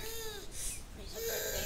back.